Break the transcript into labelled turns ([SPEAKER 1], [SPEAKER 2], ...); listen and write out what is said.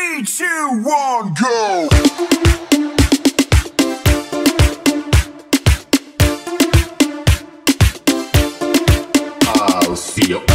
[SPEAKER 1] Three, two, one, go! I'll see you